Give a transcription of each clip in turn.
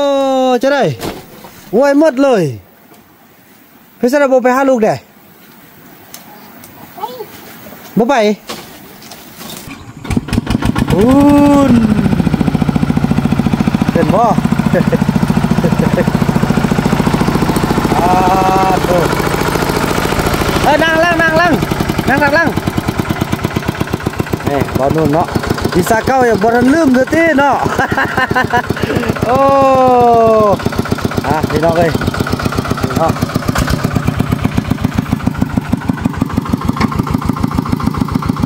โอ้จะได้โวยหมดเลยพี่สระบบไปหาลูกได้บ่ไปอูนเป็นบ่อ่าโต เอ้ยนั่งล่างนั่งล่างนั่งล่างล่างนี่บอลนู่นเนาะอีสาเก้าอย่าบอลลืมเถอะตีเนาะโอ้อะพี่น้องเอ้ย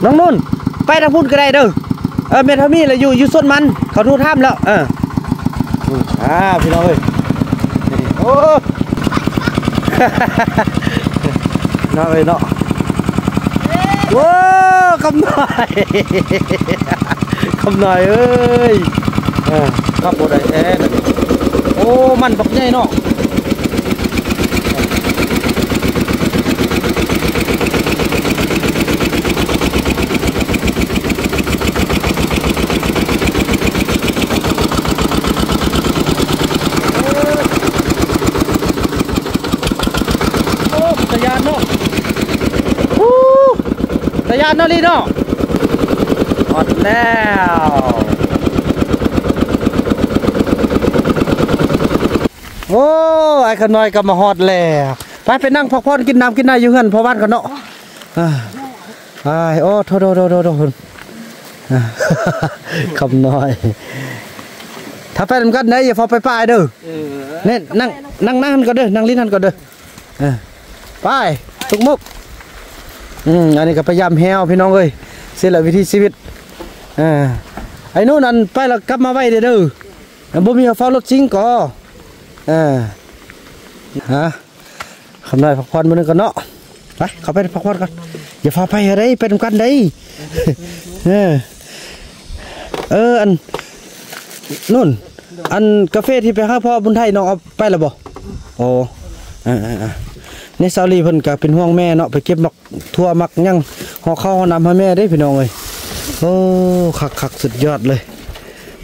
น้องนุ่นไปทางพุ่นก็ได้เด้อเออเมทามีเราอยู่อยู่ส้นมันเขาทูท่ามแล้วเอออ่าพี่น้องเอ้ยโอ้น้องเอ้ยเนาะว้าวคำหน่อยคำหน่อยเอ้ย ครับบ่ได้แท้นะนี่โอ้ มันบักใหญ่เนาะโอ้ตะยานนาะฮู้ตะยานเนาะลีเนาะหมดแล้ว โอ้ไอ้ขน้อยก็มาฮอดแล้วไปไปนั่งพักผ่อนกินน้ำกินน้ำอยู่เฮือนพอบ้านกันเนาะอ่าอ้ายโอ้โทษโทษโทษโทษโทษอ่าคำน้อย ถ้าไปนำกันไหนอย่าพอไปป้ายเด้อเนี่ยนั่งนั่งนั่งกันก่อนเด้อนั่งลิ้นนั่นก่อนเด้อเออไปทุกมุกอืมอันนี้ก็พยายามแฮวพี่น้องเอ้ยเสียละวิธีชีวิตอ่าไอ้นู่นนั่นไปแล้วกลับมาไว้เด้อเด้อแล้วบ่มีเฝ้ารถจริงก่อ อ่าฮะคำนายพักผ่อนมือนึงก่อนเนาะไปเข้าไปพักผ่อนก่อนอย่าพาไปอะไรไปทำกันได้เออเอออันนู่น อันกาแฟที่ไปหาพ่อบุญไทยน้องเอาไปแล้วบ่โอ้อ่าอ่าในซาลีเพิ่นก็เป็นห่วงแม่เนาะไปเก็บมักทั่วมักยังห่อข้าวห่อน้ำให้แม่ได้พี่น้องเอ้ยโอ้คักคักสุดยอดเลย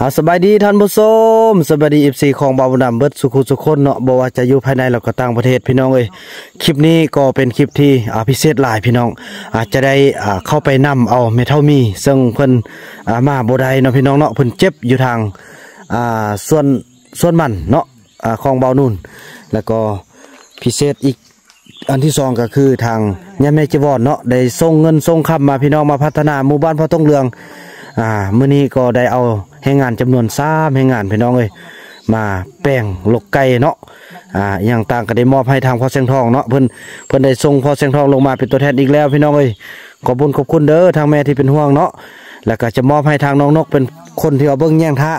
อาสบายดีท่านผู้ชมสบายดี FC ของบาบุนำเบิดสุขุสุคนเนาะบ่ว่าจะอยู่ภายในแล้วก็ต่างประเทศพี่น้องเอ้ยคลิปนี้ก็เป็นคลิปที่อ่าพิเศษหลายพี่น้อง อาจจะได้อ่าเข้าไปนำเอาเมทัลมี ซึ่งเพิ่นอ่ามาบ่ได้เนาะพี่น้องเนาะเพิ่นเจ็บอยู่ทางอ่าส่วนส่วนมันเนาะอ่าของเบานุ่น แล้วก็พิเศษอีกอันที่สองก็คือทางยาแม่จีวรเนาะได้ส่งเงินส่งคำมาพี่น้องมาพัฒนาหมู่บ้านพ่อต้องเรือง อ่าเมื้อนี้ก็ได้เอาแรงงานจำนวน3แรงงานพี่น้องเอ้ยมาแป้งลกไก่เนาะอ่าอย่างต่างก็ได้มอบให้ทางพ่อแสงทองเนาะเพิ่นเพิ่นได้ส่งพ่อแสงทองลงมาเป็นตัวแทนอีกแล้วพี่น้องเอ้ยขอบคุญขอบคุณเด้อทางแม่ที่เป็นห่วงเนาะแล้วก็จะมอบให้ทางน้องนกเป็นคนที่เอาเบิ่งแย่งท่า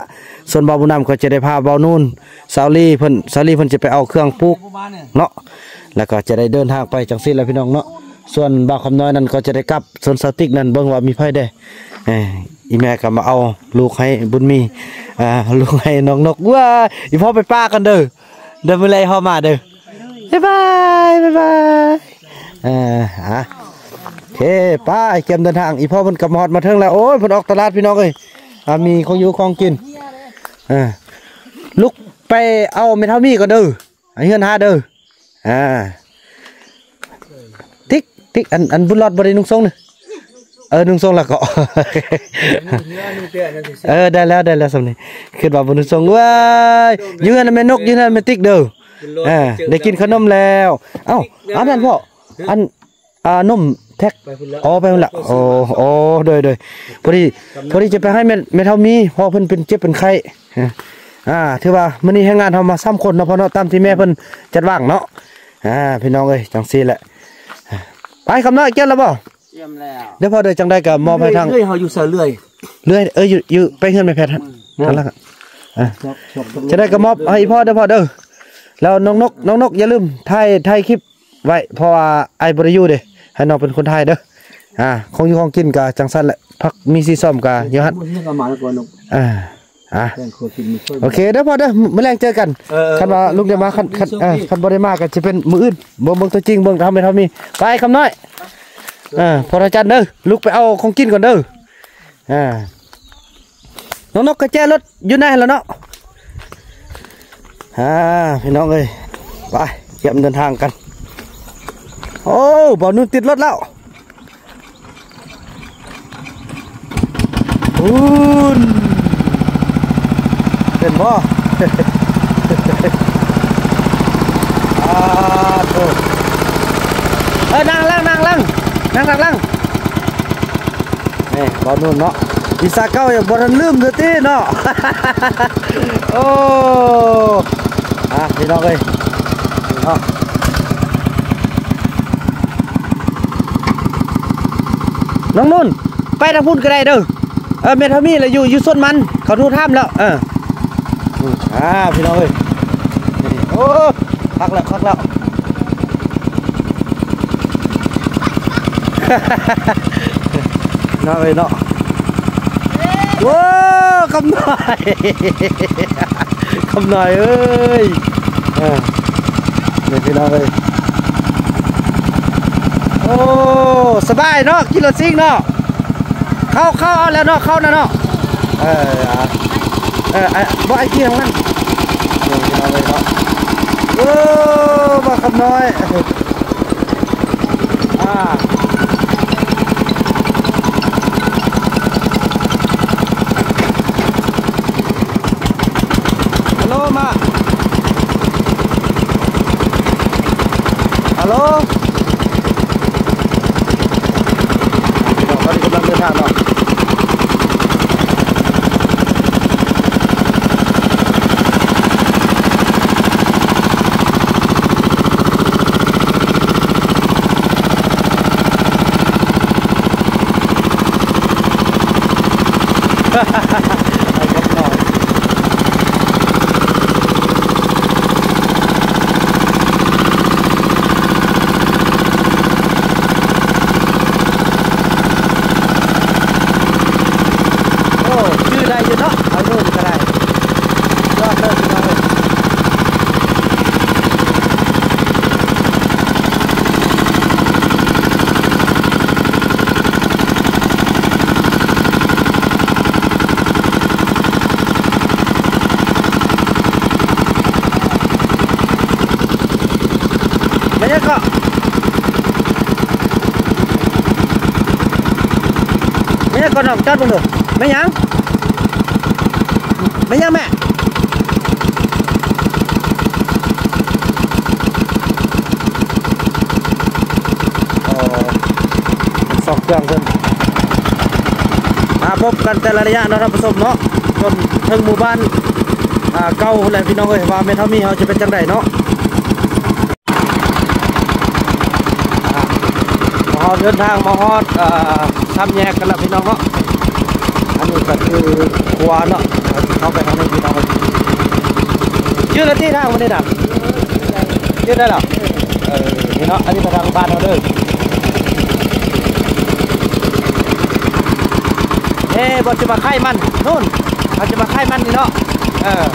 ส่วนบาบุญนำก็จะได้พาเบานูนสาลี่เพิ่นสาลี่เพิ่นจะไปเอาเครื่องปลูกเนาะแล้วก็จะได้เดินทางไปจังซี่แล้วพี่น้องเนาะส่วนบ่าวคำน้อยนั่นก็จะได้กลับส่วนสติกนั่นเบิ่งว่ามีไผได้ อีแม่ก็มาเอาลูกให้บุญมีอ่าลูกให้น้องนกว้าอีพ่อไปป้ากันเด้อเดินไปเลยพ่อมาเด้อบ๊ายบายบ๊ายบายอ่าฮะโอเคป้าเกมเดินทางอีพ่อเพิ่นกำมอดมาเทิงแล้วโอ้ยเพิ่นออกตลาดพี่น้องเอ้ยอ่ามีของอยู่ของกินอ่าลุกไปเอาเมทัลมีก่อนเด้อไอเฮือนหาเด้ออ่าติ๊กติ๊กอันอันบุญรอดบ่ได้นุ่งทรงเด้อ ออนุ่งทรงและก็เออได้แล้วได้แล้วสำนี้คิดว่าบนุ่งทรงว้ายยืนแม่นกยืนแม่ติ๊กเด้อเออได้กินขนมแล้วเอ้าอันนั้นพ่ออันอ่านมแท็กอ๋อไปพุ่นละโอ้โอ้โดยโดยพอดีพอดีจะไปให้แม่แม่เท่ามีพ่อเพิ่นเป็นเจ็บเป็นไข้อ่าถือว่ามื้อนี้ให้งานเฮามาซ้ำคนเนาะพ่อเนาะตามที่แม่เพิ่นจัดว่างเนาะอ่าพี่น้องเอ้ยจังซี่แหละไปคำน้อยเกี่ยวแล้วบ่ เยี่ยมแล้วเดี๋ยวพอเดินจังได้กับมอบให้ทางเรื่อยๆเขาอยู่เสือเรื่อยเรื่อยเอ้ยอยู่อยู่ไปเฮือนไปแพทย์ฮะนั่นละอะจะได้กับมอบให้พ่อเด้อพ่อเด้อแล้วน้องนกน้องนกอย่าลืมถ่ายถ่ายคลิปไว้เพราะว่าไอ้บริยูเด้ให้น้องเป็นคนถ่ายเด้ออ่าคงอยู่ของกินกะจังซั่นแหละพักมีซีซ่อมกะเดี๋ยวฮัดมันก็มาแล้วก่อนนกอ่าอ่าแป้งโคกินมีช่วยโอเคเด้อพอเด้อมื้อแรงเจอกันเออเออคันว่าลูกได้มาคันคันโชคดีเอ่อคันบ่ได้มาก็จะเป็นมื้ออื่นเบิ่งเบิ่งตัวจริงเบิ่งทำให้เท่ามีไปคำน้อย อ่าพออาจารย์เด้อลุกไปเอาของกินก่อนเด้ออ่าน้องนกกระแจรถอยู่ไหนแล้วเนาะอ่าพี่น้องเอ้ยไปเตรียมเดินทางกัน โอ้บ่อนุ่นติดรถแล้วอุ่นเป็นบ่อ่าโถเอ้ยนั่งล่างนั่งล่าง นั่งล่างล่างนี่บอลนู่นเนาะอีสาเก้าอย่าบอลลืมเถอะตีเนาะโอ้อะพี่น้องเอ้ยเนาะน้องนุ่นไปทางพุ่นก็ได้เด้อเออเมทามีเลยอยู่อยู่ส้นมันเขาทูท่ามแล้วเอออ่าพี่น้องเอ้ยโอ้พักแล้วพักแล้ว น้อยเนาะว้าวคำหน่อยคำหน่อยเอ้ยเออเดี๋ยวพี่น้องเอ้ยโอ้สบายเนาะกินรถซิ่งเนาะเข้าเข้าเอาแล้วเนาะเข้านะเนาะเอออะเออไอ้บ่ไอ้ที่ข้างล่างเดี๋ยวพี่น้องเอ้ยเนาะโอ้มาคำน้อยอ่าฮัลโหลมา ฮัลโหลตอนนี้กำลังเดินทางเนาะ ไอ้คำน้อยโอ้ชื่อได้อยู่เนาะเอาโน่นก็ได้ยอดเลยพี่น้องเอ้ยไม่ยังก็ไม่ยังก็ น้องจัดบุญดูไม่ยังไม่ยังแม่โอ้สองเครื่องเพิ่นมาพบกันแต่ละระยะเนาะท่านผู้ชมเนาะจนถึงหมู่บ้านอ่าเก่าแหละพี่น้องเอ้ยว่าแม่นเท่ามีเฮาจะเป็นจังไดเนาะเราเดินทางมาฮอดอ่อทำแยกกันล้วพี่น้องเนาะ นี้ก็คือครัวเนาะเข้าไปทางนี้พี่น้องเลยยืดแล้วที่ทางมันได้ดับยืดได้หรอเออนี่เนาะอันนี้ก็ทางบ้านเราเด้อเอ๊บอจะมาไข่มันนู่นเขาจะมาไข่มันนี่เนาะเออ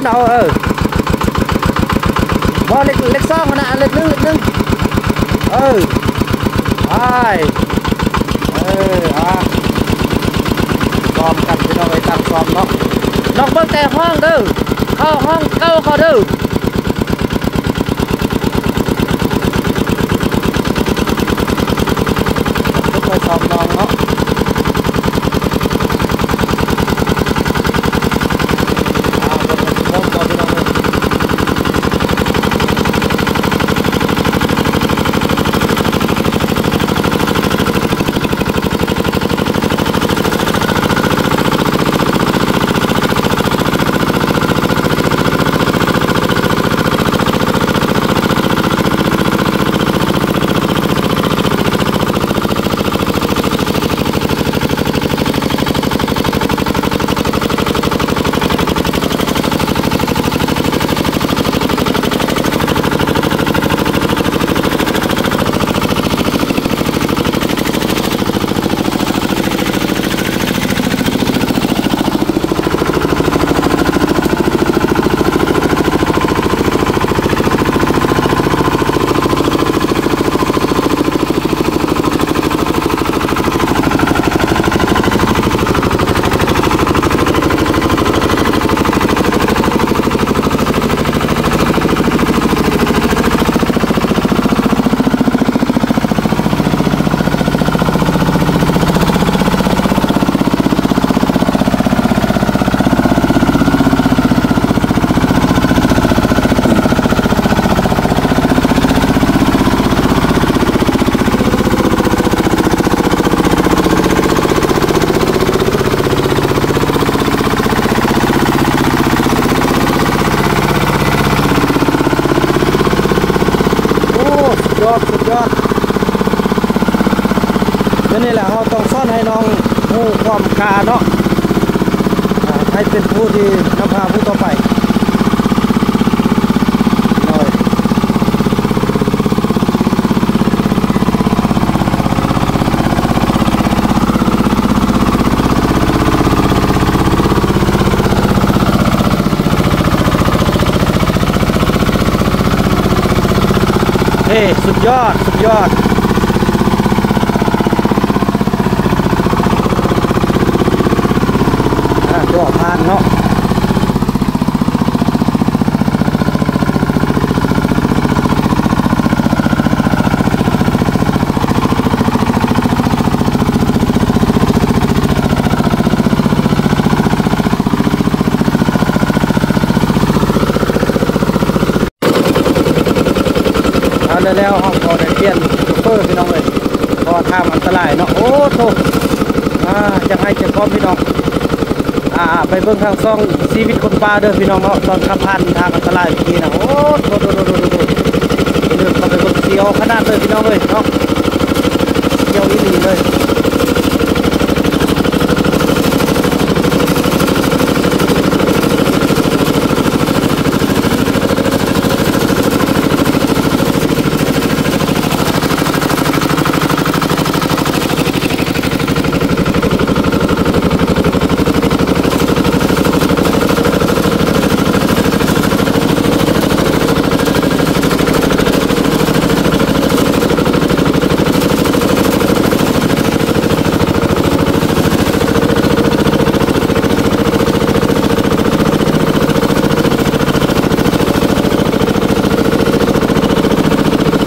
พี่น้องเออบ่เล็กเล็กซ่องนะเล็กนึงนึงเออไปเอออ่ะซ้อมกันพี่น้องไอ้ตั้งซ้อมเนาะลองเบิ่งแต่ห้องเด้อเข้าห้องเก้าเขาเด้อ สุดยอด สุดยอด อะตัวผ่านเนาะ แล้วห้องพอได้เปลี่ยนซูเปอร์พี่น้องเลยพอท่าทางมันอันตรายเนาะโอ้โถอ่าจะให้จะพร้อมพี่น้องอ่าไปเบิ่งทางซ่องชีวิตคนป่าเด้อพี่น้องเนาะตอนขับผ่านทางอันตรายเมื่อกี้นะโอ้โถโถโถโถโถเดินเข้าไปเบิ่งเสียวขนาดเลยพี่น้องเลยเนาะเสียวอีหลีเลย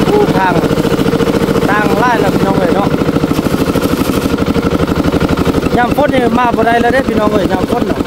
ผู้ทางทางไล่แล้วพี่น้องเลยเนาะยา มาบ่ได้แล้วเด้พี่น้องเอ้ยยามฝนน่ะ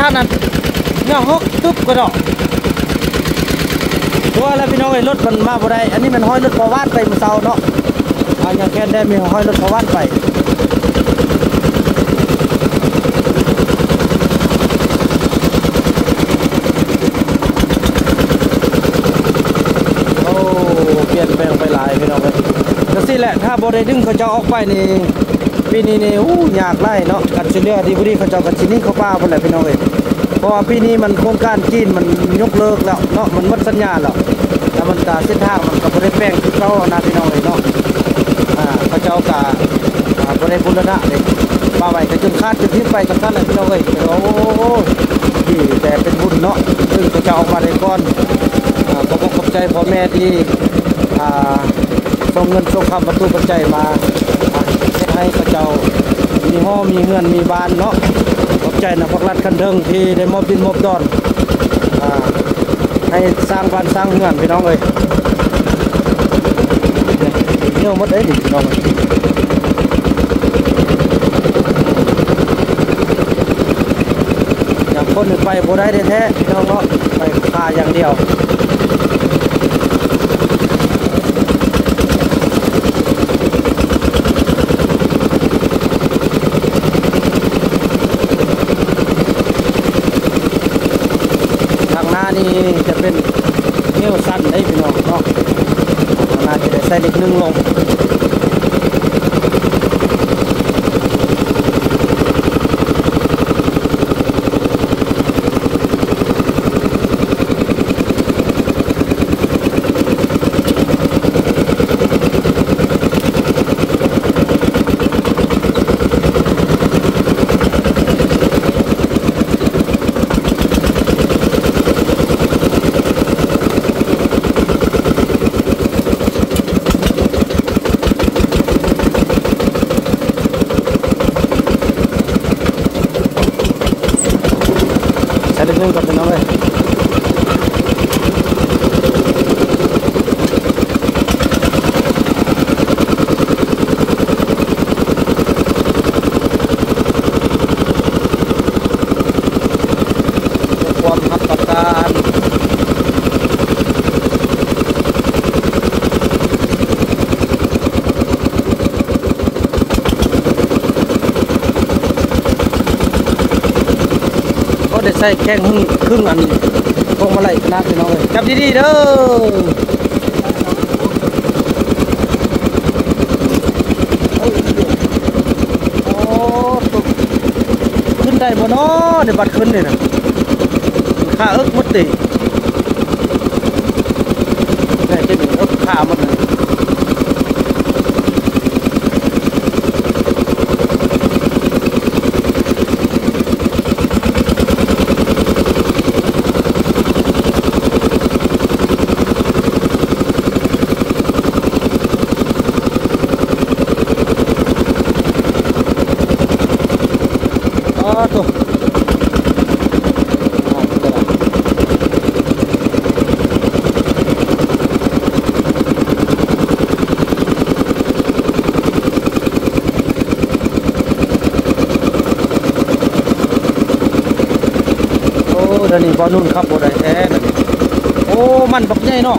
ท่านนั้นเนี่ยฮกตึ๊บกระดอกตัวแล้วพี่น้องไอ้รถมันมาบ่ได้ อันนี้มันห้อยรถพอวานไปมือเช้าเนาะอันยังแค่ได้มีห้อยรถพอวานไปโอ้เปลี่ยนแปลงไปหลายพี่น้องเลยก็สิแหละถ้าบ่ได้ดึงเขาจ้าออกไปนี่ ปีนี้นี่อู้ยากไล่เนาะกันสิเลือดีบุรีเขาเจ้ากันสิหนี่เขาป้าพุ่นแหละพี่น้องเอ้ยเพราะว่าปีนี้มันโครงการจีนมันยกเลิกแล้วเนาะมันหมดสัญญาแล้วแล้วมันก็เส้นทางมันก็บ่ได้แป้งคือเก่านะพี่น้องเอ้ยเนาะอ่าเขาเจ้าก็อ่าบ่ได้บูรณะเลยมาไว้ก็จนคาดจนทิ้งไปกับท่านแหละพี่น้องเอ้ยโอ้โหดีแต่เป็นบุญเนาะซึ่งเขาจ้าออกมาได้ก่อนขอบคุณขอบใจพ่อแม่ที่อ่าส่งเงินส่งคำประตูปัจจัยมา ให้พระเจ้ามีห้อมีเงินมีบ้านเนาะขอบใจนะพวกรัฐคันเทิงที่ได้มอบดินมอบดอนอให้สร้างบ้านสร้างเงินพี่น้องเลยเนี่ยมดเลยดิพี่น้องอย่างคนไปบ่ได้แท้ๆพี่น้องเนาะไปคาอย่างเดียว ทา どうかって名前 ส่แข้งครึ่งครึ่งอันพวงมาลัยคณะพี่น้องเลยจับดีๆเด้อขึ้นได้บ่เนาะเดี๋ยวบัดขึ้นเลยนะข้าเอิกมดติแม่เจะหนึ่งเอิกข้าหมดเลยอ๋อตัวอ๋อตัวละโอ้ เดี๋ยวนี้บอลนุ่นขับบ่ได้แท้เดี๋ยวนี้โอ้มันบักใหญ่เนาะ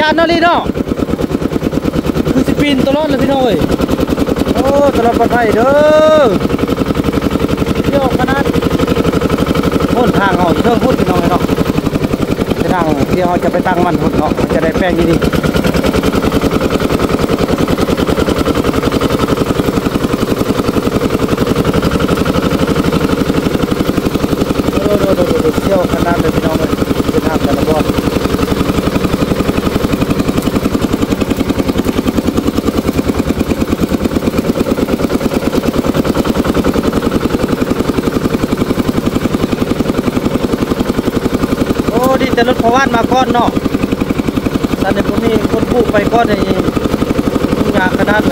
ยานนาลีเนาะคือสิปีนตลอดเลยพี่น้อย อ้ตลอดปลอดภัยเด้อเที่ยวขนาดพ้นทางเอาเทิงพูดพี่น้องเนาะทางที่เราจะไปตั้งมันพุ่นเนาะจะได้แป้งดีๆ โดดโดดโดดโดดเที่ยวขนาดเลยพี่น้องเลยเป็นทางแต่ละบอลโอ้ดีแต่รถพวานมาก้อนเนาะสันในผมมีคนผูกไปก้อนในทุ่งยางขนาดนั้นโอ้เอาแต่คน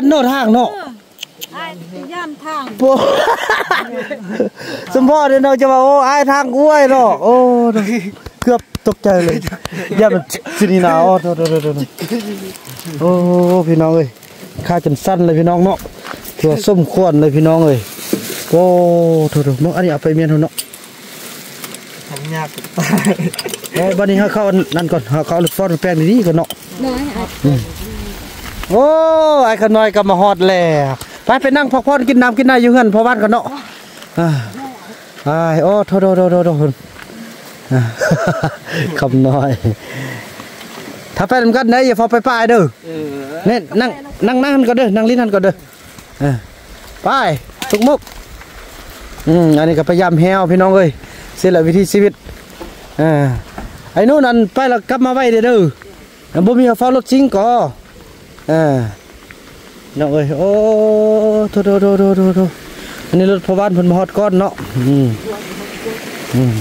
ตะยานโนดห่างเนาะไอ้ย่านทางโอ้สมพ่อเดี๋ยวเราจะว่าโอ้อายทางกล้วยเนาะโอ้เกือบตกใจเลยอย่ามันสินีหนาวโทษโทษโทษโทษโอ้พี่น้องเอ้ยข้าจนสั้นเลยพี่น้องเนาะถือว่าส้มควรเลยพี่น้องเอ้ยโอ้โทษโทษเนาะอันนี้เอาไปเมียนเถอะเนาะทำยากโอ้บัดนี้เฮาเข้าอันนั่นก่อนเฮาเข้าฟอดแป้งดีๆก่อนเนาะน้อยไอ้ โอ้ไอ้ขน้อยก็มาฮอดแล้วไปไปนั่งพักผ่อนกินน้ำกินน้ำอยู่เฮือนพอบ้านกันเนาะอ่าอ้ายโอ้โทษโทษโทษโทษโทษอ่าคำน้อย ถ้าไปนำกันได้อย่าพอไปป้ายเด้อเออเนี่ยนั่งนั่งนั่งกันก่อนเด้อนั่งลิ้นนั่นก่อนเด้อเออไปทุกมุกอืมอันนี้ก็พยายามแฮวพี่น้องเอ้ยเสียละวิธีชีวิตอ่าไอ้นู่นนั่นไปแล้วกลับมาไว้เด้อเด้ออันบ่มีฟ้ารถจริงก่อ อ่าน้องเอ้ยโอ้โทโทโทโทโทอันนี้รถพอบ้านเพิ่นมาฮอดก้อนเนาะอืมอืม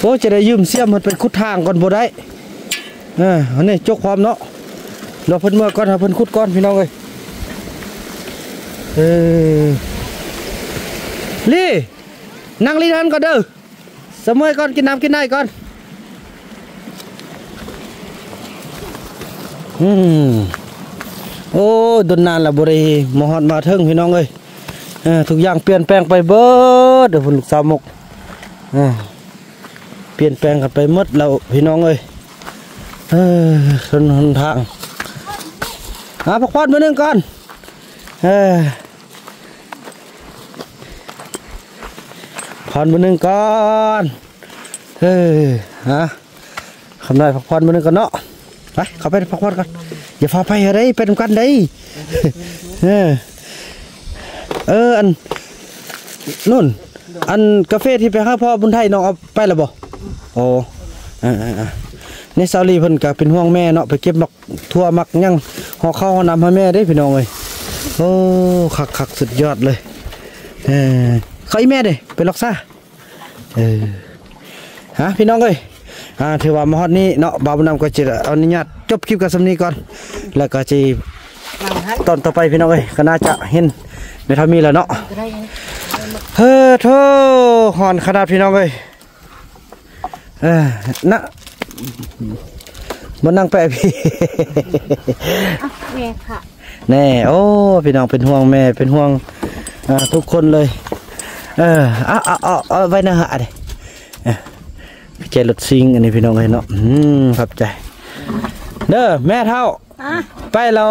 โอ้จะได้ยืมเสียมเพิ่นไปขุดทางก่อนบ่ได้เอออันนี้จกความเนาะเราเพิ่นเมื่อก่อนเพิ่นขุดก้อนพี่น้องเอ้ยเออลี่นั่งลีทันก่อนเด้อสมัยก่อนกินน้ำกินได้ก่อนอืม โอ้ดนนานละบุรีมาฮอดมาถึงพี่น้องเอ้ยทุกอย่างเปลี่ยนแปลงไปเบิดเดี๋ยวพุ่นลูกสาวมกเปลี่ยนแปลงกันไปหมดแล้วพี่น้องเอ้ยเออถนนหนทางหาพักผ่อนมาหนึ่งก่อนเออผ่อนมาหนึ่งก่อนเออฮะคำนายพักผ่อนมาหนึ่งก่อนเนาะไปเข้าไปพักผ่อนก่อน อย่าพาไปอะไรไปทำกันได้เออเอออันนู่น อันกาแฟที่ไปหาพ่อบุญไทยน้องเอาไปแล้วบ่โอ้อ่าอ่าในซาลีเพิ่นก็เป็นห่วงแม่เนาะไปเก็บมักทั่วมักยังห่อข้าวห่อน้ำให้แม่ได้พี่น้องเอ้ยโอ้คักคักสุดยอดเลยเออเขาอีแม่เด้ไปล็อกซ่าเออฮะพี่น้องเอ้ย ถือว่ามาฮอดนี้เนาะบ่าวบุญนำก็จะเอาอนุญาตจบคลิปกับสำนี้ก่อน แล้วก็จะตอนต่อไปพี่น้องเอ้ยก็น่าจะเห็นไม่เท่ามีแล้วเนาะเฮ้อโธ่หอนขนาดพี่น้องเอ้ยเออนะมันนั่งแปะพี่แม่ค่ะแน่โอ้พี่น้องเป็นห่วงแม่เป็นห่วงอ่าทุกคนเลย เออเอาเอาเอาเอาไว้นะฮะเด้เออ พี่ใจรถซิงอันนี้พี่น้องเลยเนาะอืมขอบใจ เด้อแม่เท่า อะไปเรา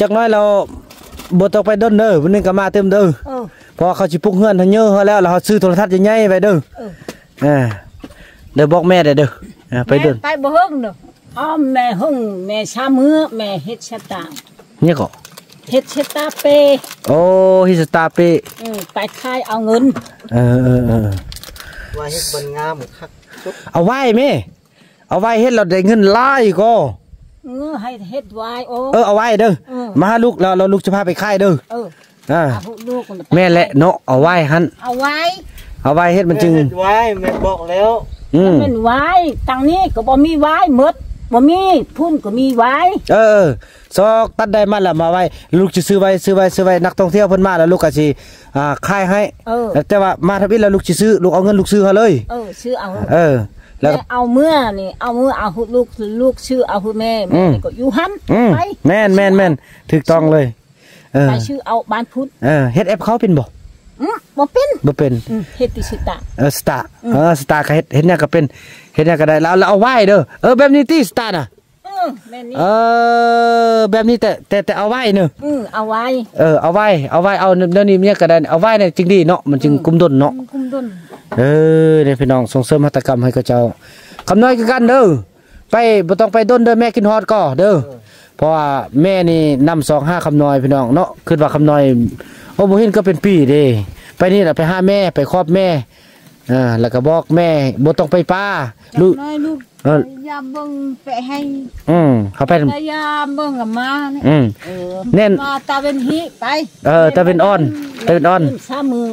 จักหน้อยเราบ่ต้องไปด้นเด้อวันนึงก็มาเติมเด้อเออ เพอเขาสิปลุกเฮือนทางเยอะเขาแล้วแล้วเขาซื้อโทรทัศน์ใหญ่ๆไปเด้อเออ เออเด้อบอกแม่ได้เด้อเออไปเด้อไปบ่เฮิงเด้ออ้อมแม่หึงแม่ชามือแม่เฮ็ดชะตาเนี่ยก็เฮ็ดชะตาเปโอ้ฮิสตาเปเออไปขายเอาเงิน เออเออเออ ว่าเฮ็ดบนงามคักสุดเอาไว้แม่เอาไว้เฮ็ดเราได้เงินหลายก็เออให้เฮ็ดไว้โอ้เออเอาไว้เด้อเออมาหาลูกเราเราลูกจะพาไปค่ายเด้อเอออ่าเอาลูกมันไปแม่แหละเนาะเอาไว้หันเอาไว้ เอาไว้เฮ็ดมันจึงเฮ็ดไว้แม่บอกแล้วอืมเป็นไว้ตังนี้ก็บ่มีไว้หมด บ่มีพุ่นก็มีไว้เออเออซอกตัดได้มาแล้วมาไว้ ลูกจะซื้อไว้ซื้อไว้ซื้อไว้นักท่องเที่ยวเพิ่นมาแล้วลูกก็สิอ่าค่ายให้เออ แต่ว่ามาทบิดแล้วลูกสิซื้อลูกเอาเงินลูกซื้อเขาเลย เออซื้อเอาเออ แล้วก็แม่เอาเมื่อนี่เอาเมื่อเอาหุลูกลูกชื่อเอาหุแม่อืแม่มนี่ก็อยู่หันอืมไปแม่นแม่นแม่นถูกต้องเลย เออ ไปชื่อเอาบ้านพุทธเออเฮ็ดแอปเขาเป็นบ่อืม บ่เป็นบ่เป็นอืมเฮ็ดติสิตาเออสตาร์เออสตาร์ก็เฮ็ดเฮ็ดเนี่ยก็เป็นเฮ็ดเนี่ยก็ได้แล้วแล้วเอาไว้เด้อเออแบบนี้ติสตาร์น่ะเออแม่นี่เออแบบนี้แต่แต่แต่เอาไว้เนอะอืมเอาไว้เออเอาไว้เอาไว้เอาเดี๋ยวนี้เนี่ยก็ได้เอาไว้เนี่ยจริงดีเนาะมันจึงกุมดนเนาะคุมดุนเออเนี่ยพี่น้องส่งเสริมหัตถกรรมให้กับเจ้าคำน้อยคือกันเด้อไปบ่ต้องไปด้นเด้อแม่กินฮอดก็เด้อเพราะว่าแม่นี่นำสองห้าคำน้อยพี่น้องเนาะคิดว่าคำน้อย โอ้บ่เห็นก็เป็นปีเด้ ไปนี่แหละไปหาแม่ไปครอบแม่อ่าแล้วก็บอกแม่บ่ต้องไปป้าลูก น้อยลูกเออ ยามเบิ่งไปให้อืมเขาไปพยายามเบิ่งกับมานี่อืม เออแน่น มาตาเป็นหิไปเออตาเป็นอ้อนตาเป็นอ้อน ขึ้สามมือ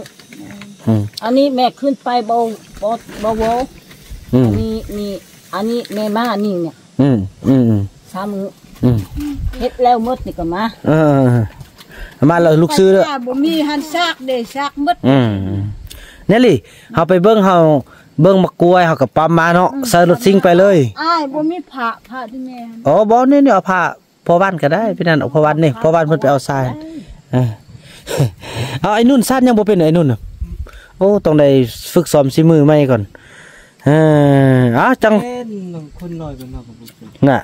อืม อันนี้แม่ขึ้นไปบ่บ่บ่โวอืมอันนี้นี่อันนี้แม่มานี่เนี่ยอืมอืมอืมสามมืออืมเฮ็ดแล้วหมดนี่ก็มา เออ มาแล้วลูกซื้อเด้อถ้าบ่มีหันซากเด้ซากหมดอืมเนี่ยลี่เฮาไปเบิ่งเฮาเบิ่งมะกล้วยเฮาก็ปั๊มมาเนาะใส่รถซิ่งไปเลยอ้ายบ่มีผ้าผ้าที่แม่หั่นอ๋อบ่นี่นี่เอาผ้าพอบ้านก็ได้พี่นั่นเอาพอบ้านนี่พอบ้านเพิ่นไปเอาทรายเออเอาไอ้นุ่นสั้นยังบ่เป็นไอ้นุ่นน่ะโอ้ต้องได้ฝึกซ้อมสิมือใหม่ก่อนเอออะจังเป็นคนน้อยเป็นน้อยกับบุญน่ะ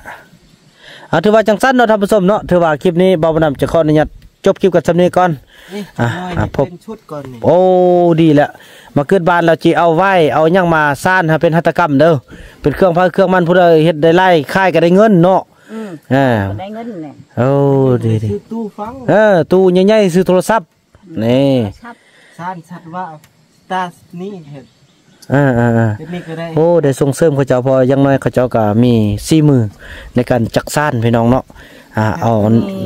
เอาถือว่าจังสั้นเนาะท่านผู้ชมเนาะถือว่าคลิปนี้บ่าวบ่นำจะขออนุญาต จบคลิปกันสำนี้ก่อน นี่อะน้อยอะนี่พบ เป็นชุดก่อนนี่โอ้ดีแล้วมาเกิดบ้านเราจีเอาไว้เอาหยังมาซ่านให้เป็นหัตถกรรมเด้อเป็นเครื่องพาเครื่องมันผู้ใดเฮ็ดได้ไล่ค่ายก็ได้เงินเนาะอืมอ่าก็ได้เงินแหละโอ้ดีดีคือตู้ฟังเออตู้ใหญ่ๆซื้อโทรศัพท์นี่ครับซานชัดว่าตานี่เห็นอ่าๆเป็นนี่ก็ได้ๆโอ้ได้ส่งเสริมเขาเจ้าพออยังน้อยเขาเจ้าก็มีสี่มือในการจักซ่านพี่น้องเนาะอ่าเอามี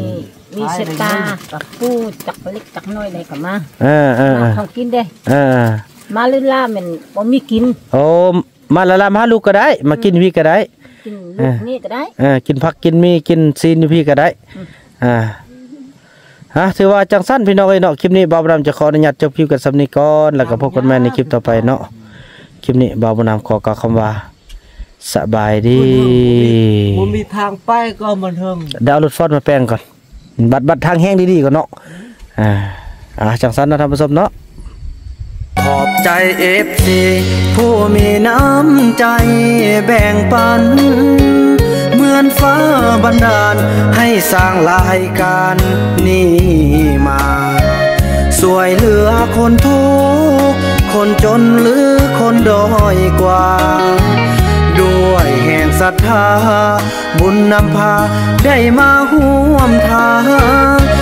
มีสตาร์กับปูจักเล็กจักน้อยได้ก็มาเออมาๆของกินได้ๆเออมาลือล่าแมันบ่มีกินโอ้มาละลามาหาลูกก็ได้ มากินพี่ก็ได้กินลูกนี่ก็ได้เออกินผักกินมีกินซีนอยู่พี่ก็ได้อ่าฮะถือว่าจังสั้นพี่น้องเอ้ยเนาะคลิปนี้บ่าวบุญนำจะขออนุญาตจบคลิปกันสำนี้ก่อนแล้วก็พบกันใหม่ในคลิปต่อไปเนาะคลิปนี้บ่าวบุญนำขอกล่าวคำว่าสบายดีบ่มีทางไปก็มันเทิงเดี๋ยวเอารถฟอดมาแปลงก่อน บัดบัดทางแห้งดีๆก่อนเนาะอ่าอ่าจังสันนะท่านผู้ชมเนาะขอบใจเอฟซีผู้มีน้ำใจแบ่งปัน เหมือนฟ้าบันดาลให้สร้างรายการนี้มาสวยเหลือคนทุกคนจนหรือคนด้อยกว่า ด้วยแห่งศรัทธา บุญนำพาได้มาห่วมทาง